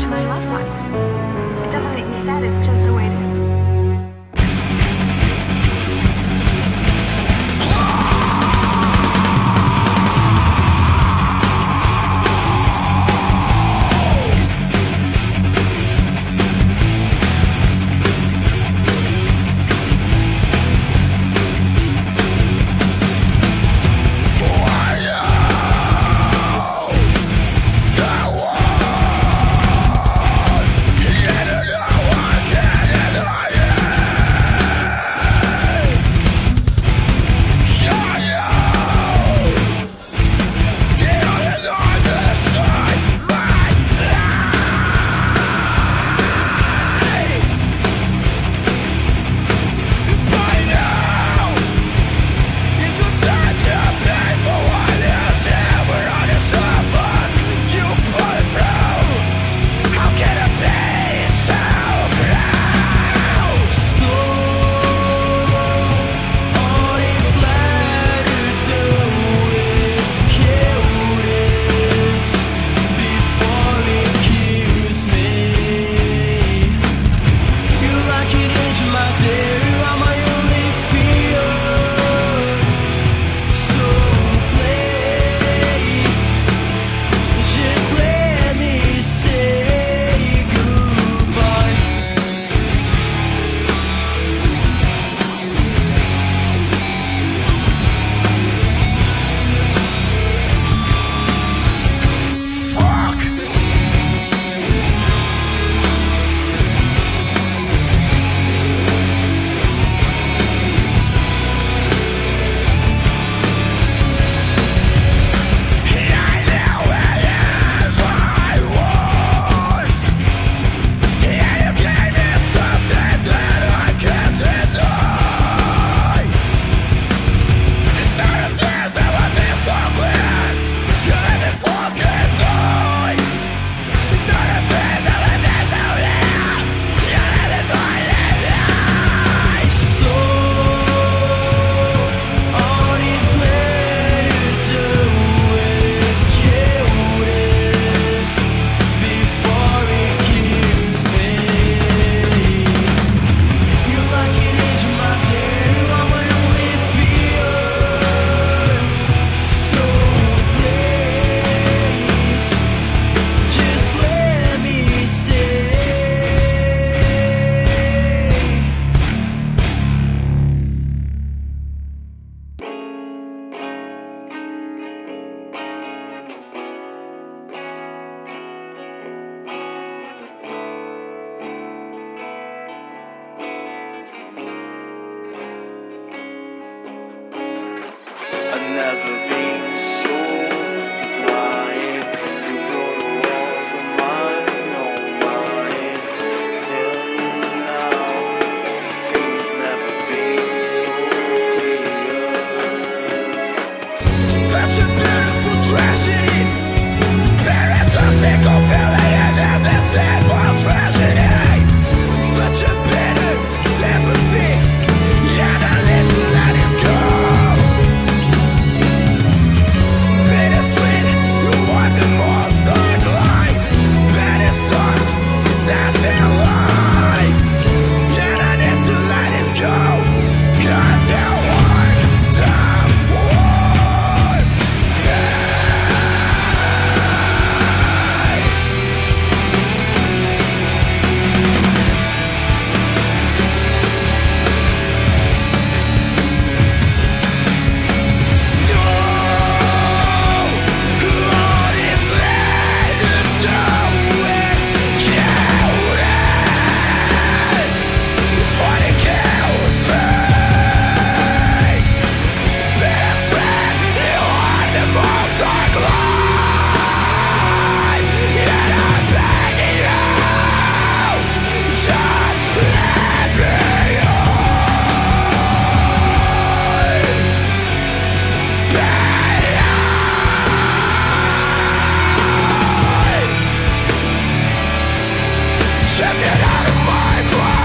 to my love life. It doesn't make me sad, it's just the never been Get out of my mind